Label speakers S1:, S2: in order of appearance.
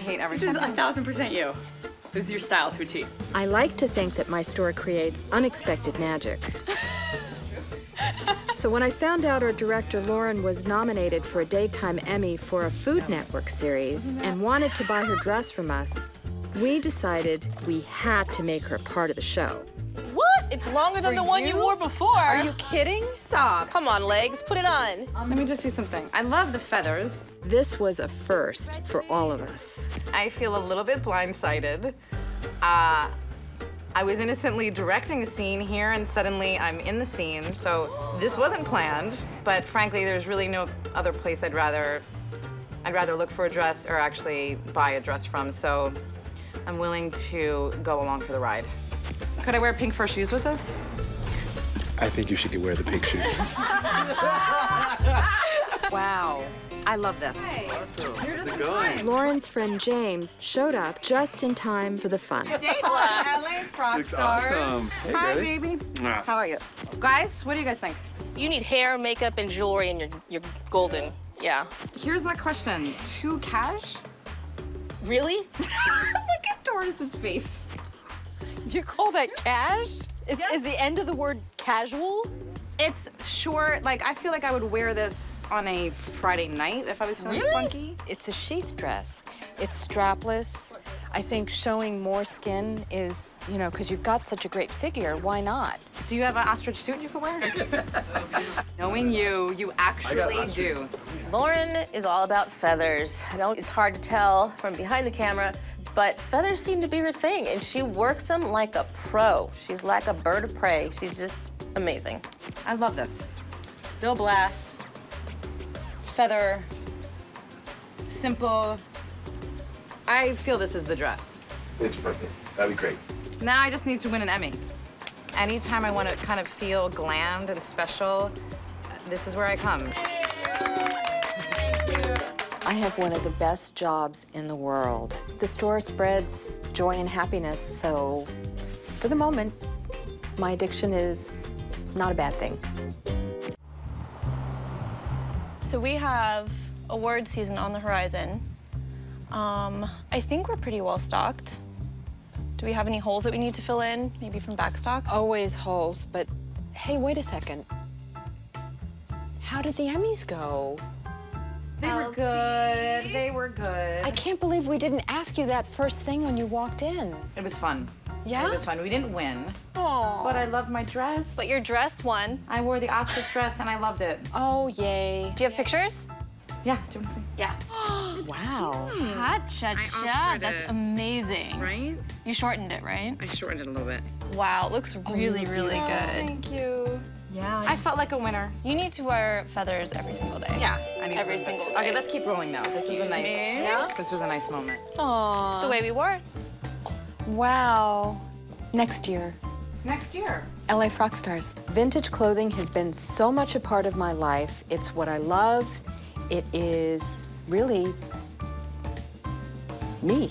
S1: hate every
S2: This is a thousand percent you. This is your style to a T.
S3: I like to think that my store creates unexpected magic. so when I found out our director Lauren was nominated for a daytime Emmy for a Food Network series and wanted to buy her dress from us, we decided we had to make her part of the show.
S4: It's longer than the one you wore before.
S5: Are you kidding?
S1: Stop.
S4: Come on, legs, put it on.
S1: Let me just see something. I love the feathers.
S3: This was a first for all of us.
S1: I feel a little bit blindsided. Uh, I was innocently directing a scene here, and suddenly I'm in the scene. So this wasn't planned, but frankly, there's really no other place I'd rather I'd rather look for a dress or actually buy a dress from. So I'm willing to go along for the ride. Could I wear pink fur shoes with this?
S6: I think you should wear the pink shoes.
S5: Wow.
S1: I love this.
S6: Awesome. How's it going?
S3: Lauren's friend James showed up just in time for the fun.
S1: LA Frock
S6: Looks awesome. Hey,
S1: Hi, baby.
S6: Mwah.
S1: How are you? Guys, what do you guys think?
S4: You need hair, makeup, and jewelry, and you're, you're golden. Yeah.
S1: Here's my question. Too cash?
S4: Really?
S1: Look at Doris's face.
S5: You call that cash? Is, is the end of the word casual?
S1: It's short. Like, I feel like I would wear this on a Friday night if I was feeling
S5: Really?
S1: spunky.
S5: It's a sheath dress. It's strapless. I think showing more skin is, you know, because you've got such a great figure, why not?
S1: Do you have an ostrich suit you could wear? Knowing you, you actually do.
S4: Lauren is all about feathers. I know it's hard to tell from behind the camera, but feathers seem to be her thing, and she works them like a pro. She's like a bird of prey. She's just amazing.
S1: I love this. Bill Blass, feather, simple. I feel this is the dress.
S6: It's perfect. That'd be great.
S1: Now I just need to win an Emmy. Anytime I want to kind of feel glammed and special, this is where I come.
S5: I have one of the best jobs in the world. The store spreads joy and happiness, so for the moment, my addiction is not a bad thing.
S7: So we have award season on the horizon. Um, I think we're pretty well stocked. Do we have any holes that we need to fill in, maybe from backstock?
S5: Always holes, but hey, wait a second. How did the Emmys go?
S1: They were good. They were good.
S5: I can't believe we didn't ask you that first thing when you walked in.
S1: It was fun.
S5: Yeah?
S1: It was fun. We didn't win,
S5: Oh.
S1: but I loved my dress.
S7: But your dress won.
S1: I wore the ostrich dress and I loved it.
S5: Oh, yay.
S7: Do you have pictures?
S1: Yeah, do you want to see?
S7: Yeah.
S5: Wow.
S7: Ha cha cha. That's
S1: it.
S7: amazing.
S1: Right?
S7: You shortened it, right?
S1: I shortened it a little bit.
S7: Wow, it looks really, oh, really good.
S1: Thank you.
S5: Yeah.
S1: I felt like a winner.
S7: You need to wear feathers every single day.
S1: Yeah, I need
S7: Every
S1: to-
S7: single
S1: Okay, let's keep rolling though. This was a nice.
S7: me.
S5: Yeah?
S1: This was a nice moment.
S5: Aw.
S7: The way we wore it.
S5: Wow. Next year,
S1: Next year.
S5: LA Frock Stars. Vintage clothing has been so much a part of my life. It's what I love. It is really me.